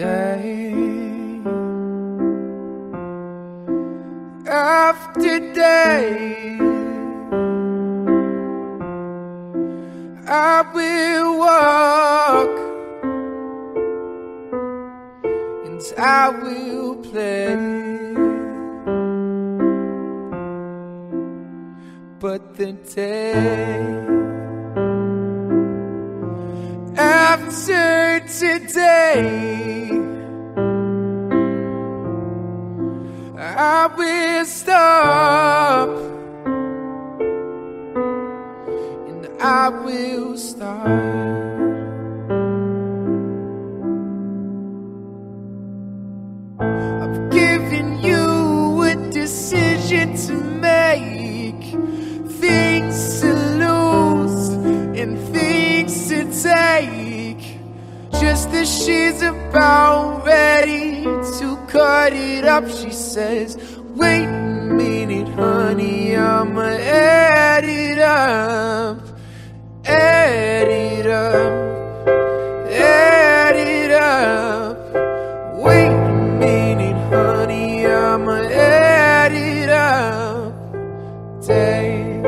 day after day. I will walk and I will play. But the day after today, I will stop and I will start. I've given you a decision to make, cut it up, she says, Wait a minute, honey, I'ma add it up, add it up, add it up. Wait a minute, honey, I'ma add it up. Day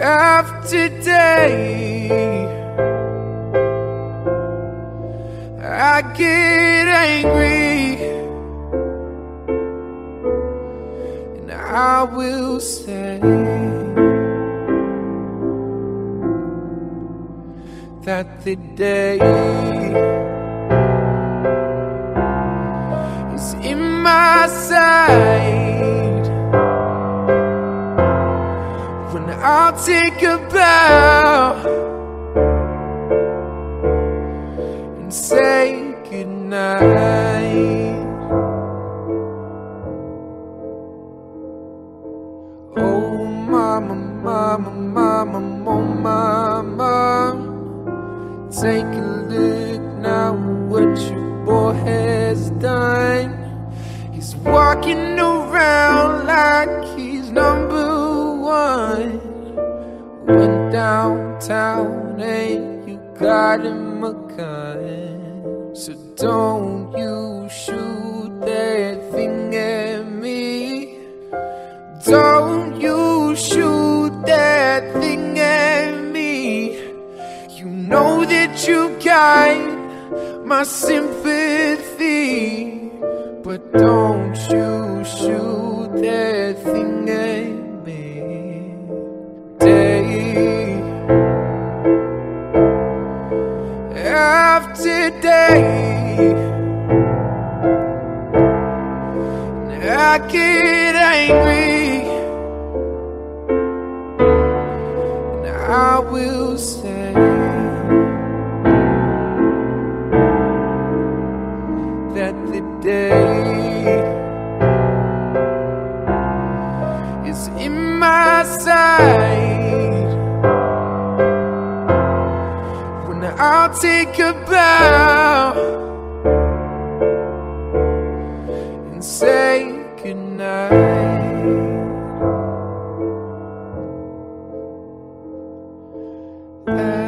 after day, I get angry, and I will say. that the day is in my sight when I'll take a bow goodnight. Oh, mama, mama, mama, oh, mama. Take a look now what your boy has done. He's walking around like he's number one. Went downtown and you got him a gun. So don't you shoot that thing at me. Don't you shoot that thing at me. You know that you got my sympathy, but don't you shoot that thing after day, I get angry, and I will say. that the day I'll take a bow and say goodnight. Uh,